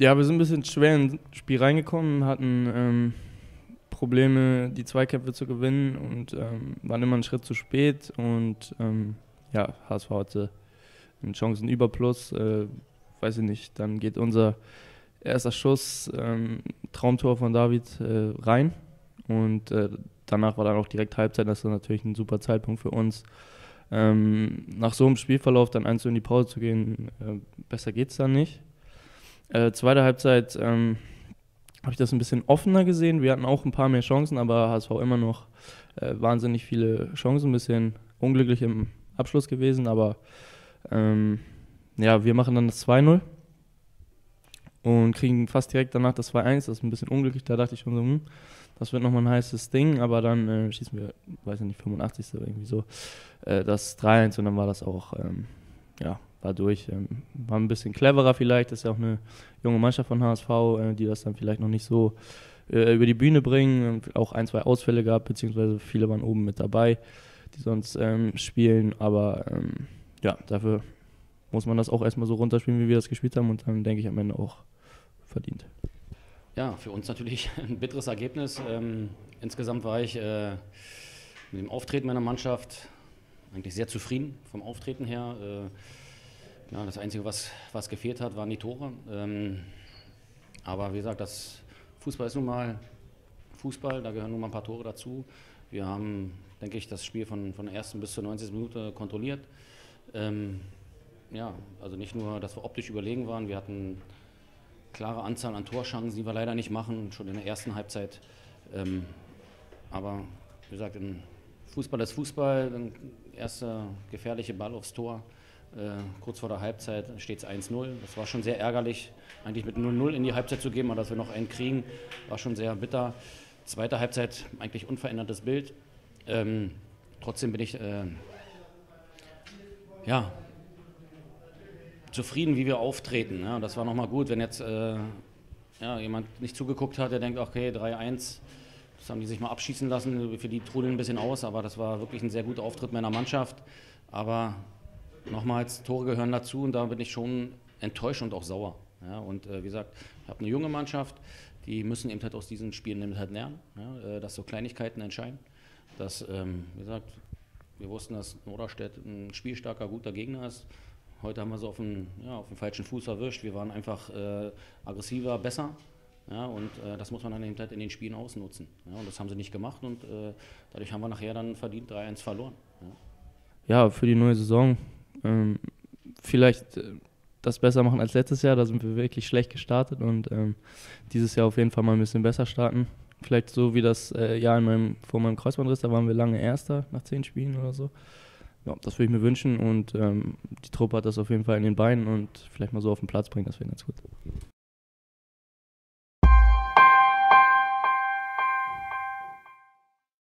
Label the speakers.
Speaker 1: Ja, wir sind ein bisschen schwer ins Spiel reingekommen, hatten ähm, Probleme, die Zweikämpfe zu gewinnen und ähm, waren immer einen Schritt zu spät. Und ähm, ja, HSV hatte einen Chancenüberplus. Äh, weiß ich nicht, dann geht unser erster Schuss, ähm, Traumtor von David, äh, rein. Und äh, danach war dann auch direkt Halbzeit. Das ist natürlich ein super Zeitpunkt für uns. Ähm, nach so einem Spielverlauf dann eins in die Pause zu gehen, äh, besser geht es dann nicht. Äh, zweite Halbzeit ähm, habe ich das ein bisschen offener gesehen. Wir hatten auch ein paar mehr Chancen, aber HSV immer noch äh, wahnsinnig viele Chancen. Ein bisschen unglücklich im Abschluss gewesen, aber ähm, ja, wir machen dann das 2-0 und kriegen fast direkt danach das 2-1. Das ist ein bisschen unglücklich. Da dachte ich schon so, hm, das wird nochmal ein heißes Ding, aber dann äh, schießen wir, weiß ich nicht, 85. oder irgendwie so, äh, das 3-1 und dann war das auch, ähm, ja, war durch. Ähm, war ein bisschen cleverer vielleicht, das ist ja auch eine junge Mannschaft von HSV, äh, die das dann vielleicht noch nicht so äh, über die Bühne bringen. Auch ein, zwei Ausfälle gab, beziehungsweise viele waren oben mit dabei, die sonst ähm, spielen. Aber ähm, ja, dafür muss man das auch erstmal so runterspielen, wie wir das gespielt haben und dann denke ich am Ende auch verdient.
Speaker 2: Ja, für uns natürlich ein bitteres Ergebnis. Ähm, insgesamt war ich äh, mit dem Auftreten meiner Mannschaft eigentlich sehr zufrieden vom Auftreten her. Ja, das Einzige, was, was gefehlt hat, waren die Tore. Ähm, aber wie gesagt, das Fußball ist nun mal Fußball, da gehören nun mal ein paar Tore dazu. Wir haben, denke ich, das Spiel von, von der ersten bis zur 90. Minute kontrolliert. Ähm, ja, also nicht nur, dass wir optisch überlegen waren, wir hatten klare Anzahl an Torschancen, die wir leider nicht machen, schon in der ersten Halbzeit. Ähm, aber wie gesagt, Fußball ist Fußball, erster gefährliche Ball aufs Tor. Äh, kurz vor der Halbzeit steht es 1-0. Das war schon sehr ärgerlich, eigentlich mit 0-0 in die Halbzeit zu gehen, aber dass wir noch einen kriegen, war schon sehr bitter. Zweite Halbzeit eigentlich unverändertes Bild. Ähm, trotzdem bin ich äh, ja, zufrieden, wie wir auftreten. Ja, das war nochmal gut, wenn jetzt äh, ja, jemand nicht zugeguckt hat, der denkt, okay, 3-1, das haben die sich mal abschießen lassen, für die trudeln ein bisschen aus, aber das war wirklich ein sehr guter Auftritt meiner Mannschaft. Aber nochmals, Tore gehören dazu und da bin ich schon enttäuscht und auch sauer. Ja, und äh, wie gesagt, ich habe eine junge Mannschaft, die müssen eben halt aus diesen Spielen eben halt lernen, ja, äh, dass so Kleinigkeiten entscheiden. Dass, ähm, wie gesagt, wir wussten, dass Norderstedt ein spielstarker, guter Gegner ist. Heute haben wir sie auf den, ja, falschen Fuß erwischt. Wir waren einfach äh, aggressiver, besser. Ja, und äh, das muss man dann eben halt in den Spielen ausnutzen. Ja, und das haben sie nicht gemacht und äh, dadurch haben wir nachher dann verdient 3-1 verloren.
Speaker 1: Ja. ja. für die neue Saison ähm, vielleicht äh, das besser machen als letztes Jahr. Da sind wir wirklich schlecht gestartet und ähm, dieses Jahr auf jeden Fall mal ein bisschen besser starten. Vielleicht so wie das äh, Jahr in meinem, vor meinem Kreuzbandriss, da waren wir lange Erster nach zehn Spielen oder so. Ja, das würde ich mir wünschen und ähm, die Truppe hat das auf jeden Fall in den Beinen und vielleicht mal so auf den Platz bringen, das wäre ganz gut.